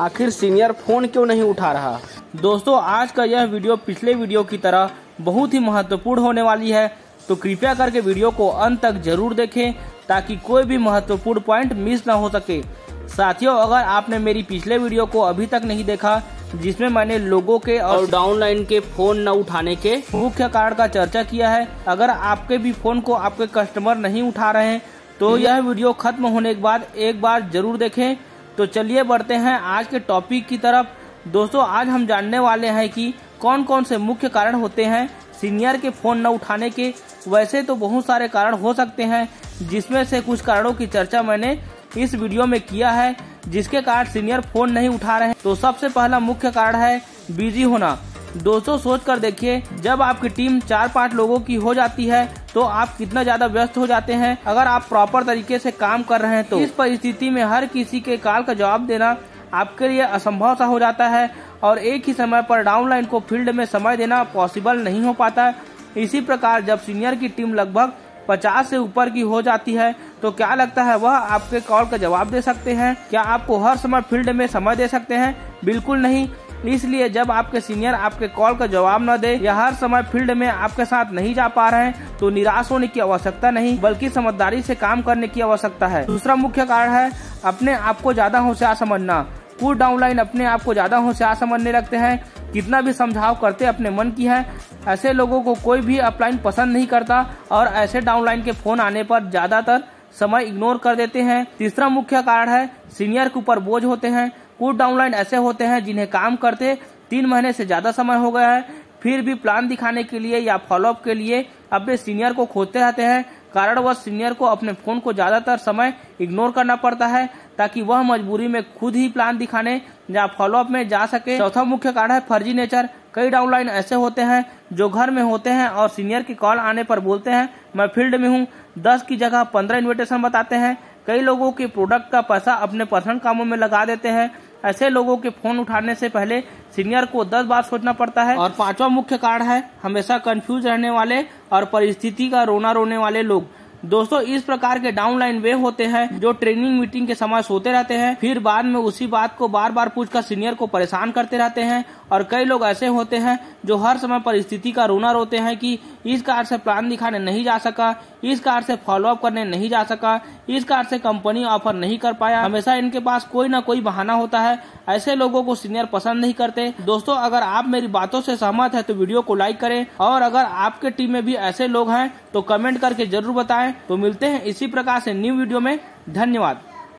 आखिर senior phone क्यों नहीं उठा रहा? दोस्तों आज का यह वीडियो पिछले वीडियो की तरह बहुत ही महत्वपूर्ण होने वाली है तो कृपया करके वीडियो को अंत तक ज़रूर देखें ताकि कोई भी महत्वपूर्ण पॉइंट मिस ना हो सके। साथियों अगर आपने मेरी पिछले वीडियो को अभी तक नहीं देखा जिसमें मैंने लोगों के और डाउनलाइन के फ़ोन न उठाने के मुख्य कारण का चर्चा किया है अगर आपके भी फ़ोन को आपके कस्टमर नहीं उठा रहे हैं तो यह वीडियो खत्म होने के बाद एक बार ज़रूर देखें। तो चलिए बढ़ते हैं आज के टॉपिक की तरफ़। दोस्तों, आज हम जानने वाले हैं कि कौन कौन से मुख्य कारण होते हैं सीनियर के फ़ोन न उठाने के। वैसे तो बहुत सारे कारण हो सकते हैं, जिसमें से कुछ कारणों की चर्चा मैंने इस वीडियो में किया है, जिसके कारण सीनियर फ़ोन नहीं उठा रहे हैं। तो सबसे पहला मुख्य कारण है बिज़ी होना। दोस्तों सोच कर देखिए, जब आपकी टीम चार पाँच लोगों की हो जाती है तो आप कितना ज़्यादा व्यस्त हो जाते हैं अगर आप प्रॉपर तरीके से काम कर रहे हैं तो। इस परिस्थिति में हर किसी के कॉल का जवाब देना आपके लिए असंभव सा हो जाता है और एक ही समय पर डाउनलाइन को फ़ील्ड में समय देना पॉसिबल नहीं हो पाता है। इसी प्रकार जब सीनियर की टीम लगभग पचास से ऊपर की हो जाती है तो क्या लगता है वह आपके कॉल का जवाब दे सकते हैं? क्या आपको हर समय फ़ील्ड में समय दे सकते हैं? बिल्कुल नहीं। इसलिए जब आपके सीनियर आपके कॉल का जवाब न दे या हर समय फ़ील्ड में आपके साथ नहीं जा पा रहे हैं तो निराश होने की आवश्यकता नहीं, बल्कि समझदारी से काम करने की आवश्यकता है। दूसरा मुख्य कारण है अपने आप को ज़्यादा होशियार समझना। कुछ डाउनलाइन अपने आप को ज़्यादा होशियार समझने लगते हैं। कितना भी समझाव करते अपने मन की है। ऐसे लोगों को कोई भी अपलाइन पसंद नहीं करता और ऐसे डाउनलाइन के फ़ोन आने पर ज़्यादातर समय इग्नोर कर देते हैं। तीसरा मुख्य कारण है, सीनियर के ऊपर बोझ होते हैं। कुछ डाउनलाइन ऐसे होते हैं जिन्हें काम करते तीन महीने से ज़्यादा समय हो गया है। फिर भी प्लान दिखाने के लिए या फॉलोअप के लिए अपने सीनियर को खोजते रहते हैं। कारण वह सीनियर को अपने फ़ोन को ज़्यादातर समय इग्नोर करना पड़ता है ताकि वह मजबूरी में खुद ही प्लान दिखाने या फॉलोअप में जा सके। चौथा मुख्य कारण है फर्जी नेचर। कई डाउनलाइन ऐसे होते हैं जो घर में होते हैं और सीनियर की कॉल आने पर बोलते हैं, मैं फ़ील्ड में हूँ। दस की जगह पंद्रह इन्विटेशन बताते हैं। कई लोगों के प्रोडक्ट का पैसा अपने पर्सनल कामों में लगा देते हैं। ऐसे लोगों के फ़ोन उठाने से पहले सीनियर को दस बार सोचना पड़ता है। और पांचवा मुख्य कारण है, हमेशा कंफ्यूज रहने वाले और परिस्थिति का रोना रोने वाले लोग। दोस्तों, इस प्रकार के डाउनलाइन वे होते हैं जो ट्रेनिंग मीटिंग के समय सोते रहते हैं, फिर बाद में उसी बात को बार बार पूछकर सीनियर को परेशान करते रहते हैं, और कई लोग ऐसे होते हैं जो हर समय परिस्थिति का रोना रोते हैं कि इस कार से प्लान दिखाने नहीं जा सका, इस कार से फॉलोअप करने नहीं जा सका, इस कार से कंपनी ऑफ़र नहीं कर पाया। हमेशा इनके पास कोई ना कोई बहाना होता है। ऐसे लोगों को सीनियर पसंद नहीं करते। दोस्तों, अगर आप मेरी बातों से सहमत है तो वीडियो को लाइक करें, और अगर आपके टीम में भी ऐसे लोग हैं तो कमेंट करके ज़रूर बताएँ। तो मिलते हैं इसी प्रकार से न्यू वीडियो में। धन्यवाद।